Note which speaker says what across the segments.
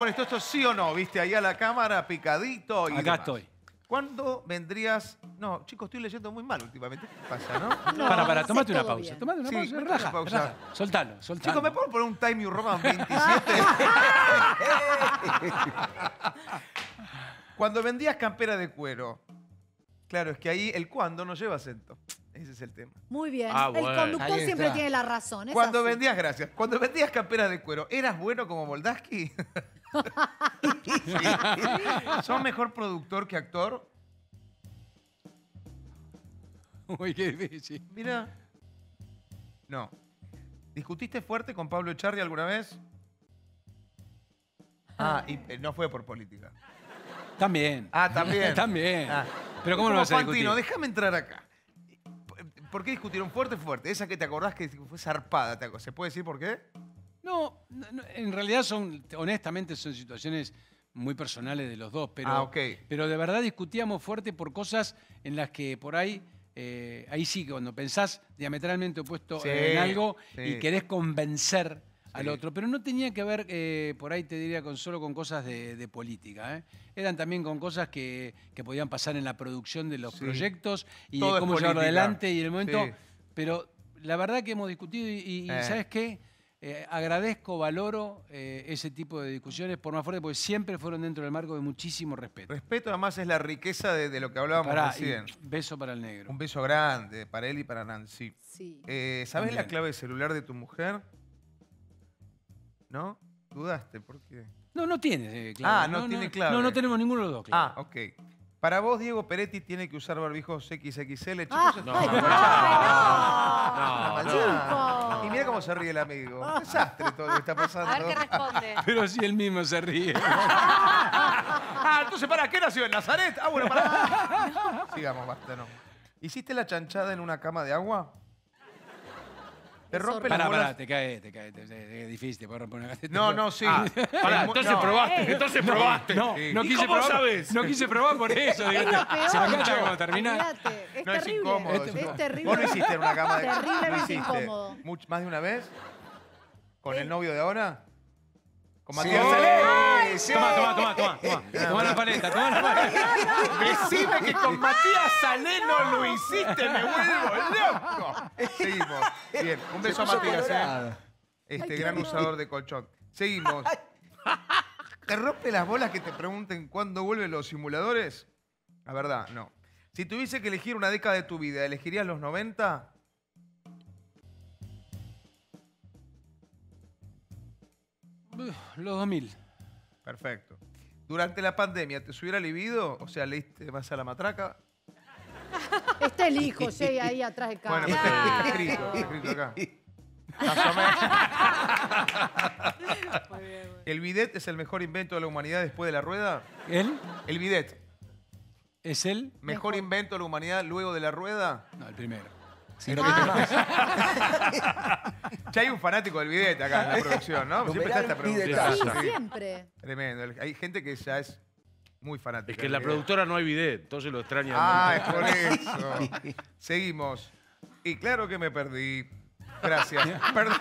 Speaker 1: Bueno, esto, esto sí o no, viste, ahí a la cámara, picadito y
Speaker 2: Acá
Speaker 1: demás.
Speaker 2: estoy.
Speaker 1: ¿Cuándo vendrías? No, chicos, estoy leyendo muy mal últimamente. ¿Qué pasa, no?
Speaker 3: No,
Speaker 2: para, para, tomate una
Speaker 3: todo
Speaker 2: pausa.
Speaker 3: bien.
Speaker 2: Tomate una
Speaker 1: Sí,
Speaker 2: pausa,
Speaker 1: una
Speaker 2: relaja,
Speaker 1: pausa.
Speaker 2: relaja. Soltalo, soltalo.
Speaker 1: Chicos, ¿me puedo poner un Time New Roman 27? Cuando vendías campera de cuero. Claro, es que ahí el cuando no lleva acento. Ese es el tema.
Speaker 3: Muy bien.
Speaker 4: Ah,
Speaker 3: El
Speaker 4: bueno.
Speaker 3: conductor
Speaker 5: Ahí
Speaker 3: siempre
Speaker 5: está.
Speaker 3: tiene la razón. es
Speaker 1: Cuando
Speaker 3: así.
Speaker 1: vendías, gracias. Cuando vendías campera de cuero, ¿eras bueno como Moldaski? ¿Sos mejor productor que actor?
Speaker 2: Uy, qué difícil.
Speaker 1: Mira. No. ¿Discutiste fuerte con Pablo Echarri alguna vez? Ah, y eh, no fue por política.
Speaker 2: También.
Speaker 1: Ah, también.
Speaker 2: También.
Speaker 1: Ah.
Speaker 2: Pero ¿cómo no vas a
Speaker 1: Fantino,
Speaker 2: discutir?
Speaker 1: déjame entrar acá. ¿Por qué discutieron fuerte, fuerte? Esa que te acordás que fue zarpada. ¿te ac- ¿Se puede decir por qué?
Speaker 2: No, no, no, en realidad son, honestamente, son situaciones muy personales de los dos, pero,
Speaker 1: Ah,
Speaker 2: pero de verdad discutíamos fuerte por cosas en las que por ahí, eh, ahí sí que cuando pensás diametralmente opuesto
Speaker 1: Sí,
Speaker 2: en algo
Speaker 1: sí.
Speaker 2: y querés convencer al otro, pero no tenía que ver, eh, por ahí te diría, con solo con cosas de, de política, ¿eh? eran también con cosas que, que podían pasar en la producción de los proyectos y
Speaker 1: Todo
Speaker 2: cómo llevarlo adelante y en el momento... Pero la verdad que hemos discutido y. ¿sabes qué? Eh, agradezco, valoro eh, ese tipo de discusiones por más fuerte, porque siempre fueron dentro del marco de muchísimo respeto.
Speaker 1: Respeto además es la riqueza de, de lo que hablábamos
Speaker 2: Pará,
Speaker 1: recién.
Speaker 2: y beso para el negro.
Speaker 1: Un beso grande para él y para Nancy.
Speaker 3: Sí.
Speaker 1: Eh, ¿Sabes la
Speaker 2: También.
Speaker 1: clave celular de tu mujer? ¿No? ¿Dudaste? ¿Por qué?
Speaker 2: No, no tiene eh, clave.
Speaker 1: Ah, no tiene clave.
Speaker 2: No, no tenemos ninguno de los dos clave.
Speaker 1: Ah, ok. Para vos, Diego Peretti tiene que usar barbijos XXL. Chicos,
Speaker 3: Ah,
Speaker 4: No, no,
Speaker 3: no,
Speaker 4: no.
Speaker 1: Y mira cómo se ríe el amigo. Un desastre todo lo que está pasando.
Speaker 6: A ver qué responde.
Speaker 2: Pero si él mismo se ríe.
Speaker 1: Ah, entonces, ¿para qué nació en Nazaret? Ah, bueno, para. Sigamos, basta, no. ¿Hiciste la chanchada en una cama de agua? ¿Te
Speaker 3: Es
Speaker 1: rompe las
Speaker 2: Pará,
Speaker 1: bolas?
Speaker 2: pará, te cae, te cae. te- te- Es difícil, te puedo romper una
Speaker 1: No, no, sí.
Speaker 4: Ah, pará,
Speaker 1: Es mu-
Speaker 4: entonces
Speaker 1: no.
Speaker 4: probaste, entonces probaste.
Speaker 2: No,
Speaker 1: Sí.
Speaker 2: no
Speaker 4: ¿Y
Speaker 2: quise
Speaker 4: cómo
Speaker 2: probar.
Speaker 4: sabes?
Speaker 2: No quise probar por eso.
Speaker 3: Es
Speaker 2: digo,
Speaker 3: lo peor.
Speaker 2: Se me engancha cuando termina.
Speaker 3: Olvídate, Es
Speaker 1: No, es
Speaker 3: terrible.
Speaker 1: incómodo.
Speaker 3: Es,
Speaker 1: es incómodo.
Speaker 3: terrible.
Speaker 1: ¿Vos lo hiciste en una cama de
Speaker 3: Terriblemente
Speaker 1: ¿Lo hiciste
Speaker 3: incómodo.
Speaker 1: much- ¿Más de una vez? ¿Con el novio de ahora? ¿Con. Matías
Speaker 5: ¡Ay,
Speaker 1: Salé?
Speaker 5: sí!
Speaker 2: Toma, toma, toma, toma. Toma, toma la paleta, toma la paleta.
Speaker 1: Decime que con Matías Salé no lo hiciste, me vuelvo loco. Seguimos. Bien, un beso a Matías, ¿eh? Este
Speaker 3: Ay,
Speaker 1: gran usador de colchón. Seguimos. ¿Te rompe las bolas que te pregunten cuándo vuelven los simuladores? La verdad, no. Si tuviese que elegir una década de tu vida, ¿elegirías los 90?
Speaker 2: Los 2000.
Speaker 1: Perfecto. Durante la pandemia, ¿te subiera libido? O sea, ¿leíste más a la matraca?
Speaker 3: Está el hijo, Jay, ahí atrás de
Speaker 1: Bueno,
Speaker 3: cámara.
Speaker 1: está
Speaker 6: Claro.
Speaker 1: escrito, está escrito acá. Más o menos. ¿El bidet es el mejor invento de la humanidad después de la rueda?
Speaker 2: ¿Él?
Speaker 1: ¿El bidet,
Speaker 2: ¿Es él?
Speaker 1: mejor invento de la humanidad luego de la rueda?
Speaker 2: No, el primero.
Speaker 5: Si no viste más.
Speaker 1: Ya hay un fanático del bidet acá en la producción, ¿no? Siempre está esta pregunta.
Speaker 5: Bidetazo.
Speaker 3: Sí,
Speaker 4: Sí.
Speaker 3: siempre.
Speaker 1: Tremendo. Hay gente que ya es muy fanática.
Speaker 4: Es que en la
Speaker 1: bidet.
Speaker 4: productora no hay bidet, entonces lo extraña.
Speaker 1: Ah, es por eso. Seguimos. Y claro que me perdí. Gracias. Perdón.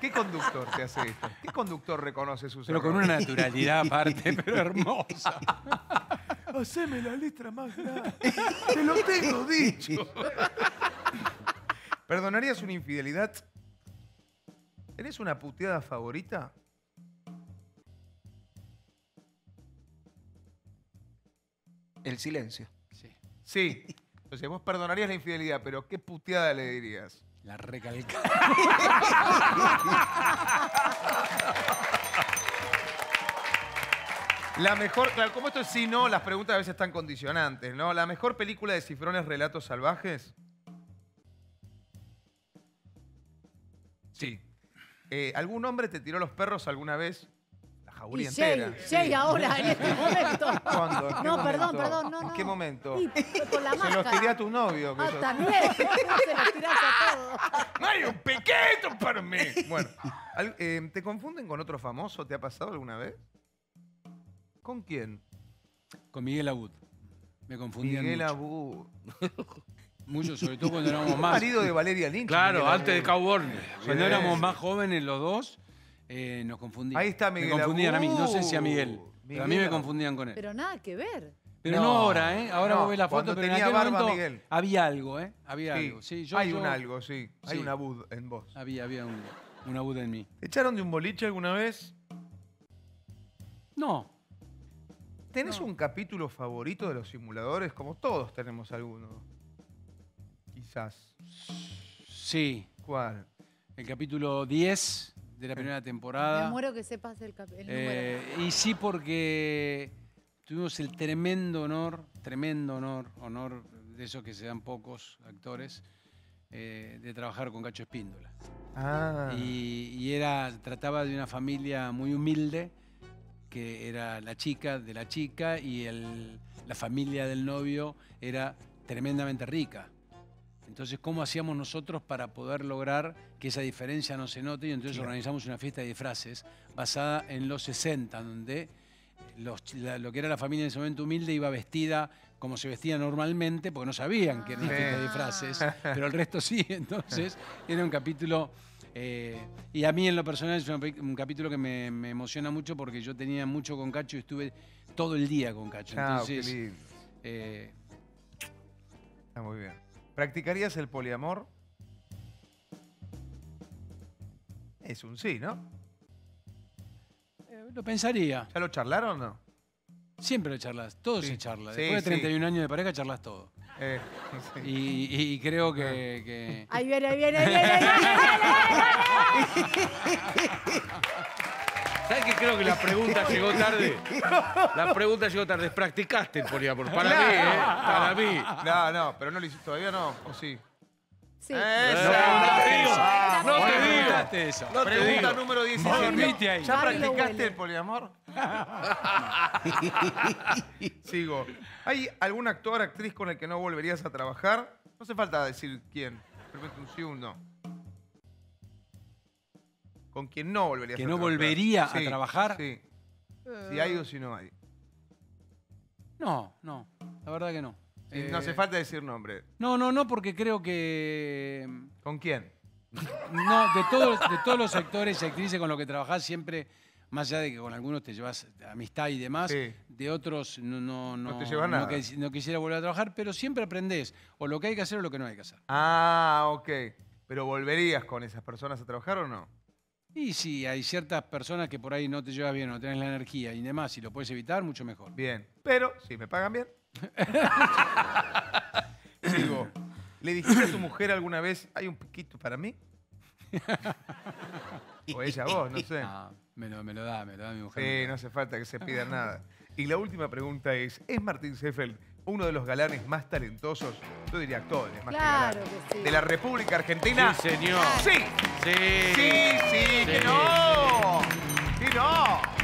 Speaker 1: ¿Qué conductor te hace esto? ¿Qué conductor reconoce sus
Speaker 2: Pero con
Speaker 1: errores?
Speaker 2: una naturalidad aparte, pero hermosa.
Speaker 1: Haceme la letra más grande. Te lo tengo dicho. ¿Perdonarías una infidelidad? ¿Tenés una puteada favorita?
Speaker 5: El silencio.
Speaker 2: Sí,
Speaker 1: Sí. Entonces vos perdonarías la infidelidad, pero ¿qué puteada le dirías?
Speaker 2: la recalca.
Speaker 1: La mejor, claro, como esto es sí, no, las preguntas a veces están condicionantes, ¿no? La mejor película de cifrones relatos salvajes. Sí. Eh, ¿Algún hombre te tiró los perros alguna vez? La
Speaker 3: Y
Speaker 1: jauría entera.
Speaker 3: Jay
Speaker 1: Sí.
Speaker 3: ahora, en este momento.
Speaker 1: ¿Cuándo? ¿En qué
Speaker 3: No, perdón,
Speaker 1: momento?
Speaker 3: perdón, no,
Speaker 1: ¿En
Speaker 3: no.
Speaker 1: qué momento?
Speaker 3: Y fue con la
Speaker 1: Se los tiré a tu novio. que
Speaker 3: Ah, también. Se los tirás a todos.
Speaker 1: ¡No hay un piquito para mí! Bueno, al- eh, ¿te confunden con otro famoso? ¿Te ha pasado alguna vez? ¿Con quién?
Speaker 2: Con Miguel Abud. Me confundían
Speaker 1: Miguel
Speaker 2: mucho.
Speaker 1: Abud.
Speaker 2: Mucho, sobre todo cuando éramos más...
Speaker 1: Marido de Valeria Lynch.
Speaker 4: Claro,
Speaker 1: Miguel
Speaker 4: antes de. Cauborne.
Speaker 2: Cuando éramos más jóvenes los dos, eh, nos confundían.
Speaker 1: Ahí está Miguel
Speaker 2: Me confundían a mí, no sé si a. Miguel. Pero a mí me confundían con él. Pero,
Speaker 3: Pero nada que ver.
Speaker 2: no,
Speaker 1: No,
Speaker 2: ahora, ¿eh? Ahora
Speaker 1: no,
Speaker 2: vos ves la foto, pero en
Speaker 1: tenía
Speaker 2: aquel
Speaker 1: barba,
Speaker 2: momento
Speaker 1: Miguel.
Speaker 2: había algo, ¿eh? Había
Speaker 1: Sí,
Speaker 2: algo. Sí, yo,
Speaker 1: hay
Speaker 2: yo-
Speaker 1: un algo, sí. Hay
Speaker 2: Sí.
Speaker 1: una bud en vos.
Speaker 2: Había, había un, una en mí.
Speaker 1: ¿Te echaron de un boliche alguna vez?
Speaker 2: No,
Speaker 1: ¿Tenés
Speaker 2: No.
Speaker 1: un capítulo favorito de los simuladores? Como todos tenemos alguno. Quizás.
Speaker 2: sí.
Speaker 1: ¿Cuál?
Speaker 2: El capítulo 10 de la primera temporada.
Speaker 3: Me muero que sepas el, cap- el número.
Speaker 2: Eh, y sí porque tuvimos el tremendo honor, tremendo honor, honor de esos que se dan pocos actores, eh, de trabajar con Cacho Espíndola.
Speaker 1: Ah.
Speaker 2: Y, y era, trataba de una familia muy humilde, que era la chica de la chica y el- la familia del novio era tremendamente rica. Entonces, ¿cómo hacíamos nosotros para poder lograr que esa diferencia no se note? Y entonces
Speaker 1: Claro.
Speaker 2: organizamos una fiesta de disfraces basada en los 60, donde los chi- la- lo que era la familia en ese momento humilde iba vestida como se vestía normalmente, porque no sabían que era una
Speaker 1: Sí.
Speaker 2: fiesta de disfraces, pero el resto sí. Entonces, era un capítulo. eh, y a mí, en lo personal, es un capítulo que me, me emociona mucho porque yo tenía mucho con Cacho y estuve todo el día con Cacho.
Speaker 1: Qué
Speaker 2: Entonces,
Speaker 1: lindo.
Speaker 2: eh,
Speaker 1: Está muy bien. ¿Practicarías el poliamor? Es un sí, ¿no?
Speaker 2: eh, lo pensaría.
Speaker 1: ¿Ya lo charlaron o no?
Speaker 2: Siempre lo charlas, todo
Speaker 1: Sí.
Speaker 2: se charla.
Speaker 1: Sí,
Speaker 2: Después de
Speaker 1: sí.
Speaker 2: 31 años de pareja, charlas todo.
Speaker 1: Eh, sí.
Speaker 2: Y, y creo que, que-
Speaker 3: Ahí viene, ahí viene, ahí viene. ahí viene.
Speaker 4: ¿Sabes que creo que la pregunta llegó tarde? La pregunta llegó tarde. ¿Practicaste el poliamor? Para mí, ¿eh? Para mí.
Speaker 1: No, no, pero no lo hiciste todavía, ¿no? ¿O sí?
Speaker 3: Sí.
Speaker 1: ¡Esa!
Speaker 4: te digo, no te digo. No te
Speaker 1: Pregunta
Speaker 4: digo.
Speaker 1: número 17.
Speaker 2: Dormite ahí.
Speaker 1: ¿Ya practicaste el poliamor? Sigo. ¿Hay algún actor, actriz con el que no volverías a trabajar? No hace falta decir quién. Simplemente un sí o un no. ¿Con quién no volverías
Speaker 2: ¿Que
Speaker 1: a
Speaker 2: no
Speaker 1: trabajar?
Speaker 2: volvería a
Speaker 1: Sí,
Speaker 2: trabajar?
Speaker 1: Sí. Si hay o si no hay.
Speaker 2: No, no, la verdad que no.
Speaker 1: Sí,
Speaker 2: Eh,
Speaker 1: no hace falta decir nombre.
Speaker 2: No, no, no, porque creo que.
Speaker 1: ¿Con quién?
Speaker 2: No, de todos, de todos los actores y actrices con los que trabajás, siempre, más allá de que con algunos te llevas amistad y demás,
Speaker 1: Sí.
Speaker 2: de otros no, no, no,
Speaker 1: No te llevas nada.
Speaker 2: quis- no quisiera volver a trabajar, pero siempre aprendés o lo que hay que hacer o lo que no hay que hacer.
Speaker 1: Ah, ok. ¿Pero volverías con esas personas a trabajar o no?
Speaker 2: Y si hay ciertas personas que por ahí no te llevas bien, no tenés la energía y demás, y lo puedes evitar, mucho mejor.
Speaker 1: Bien. Pero, si me pagan bien. Digo, ¿le dijiste a tu mujer alguna vez, hay un piquito para mí? o ella a vos, no sé.
Speaker 2: Ah, me, lo, me lo da, me lo da mi mujer.
Speaker 1: Sí, no hace falta que se pida nada. Y la última pregunta es, ¿es Martín Seffel uno de los galanes más talentosos, yo diría actores, más
Speaker 3: claro
Speaker 1: que,
Speaker 3: que sí.
Speaker 1: de la República Argentina.
Speaker 4: Sí, señor.
Speaker 1: Sí.
Speaker 4: Sí.
Speaker 1: Sí, sí,
Speaker 4: sí. que no. Que no.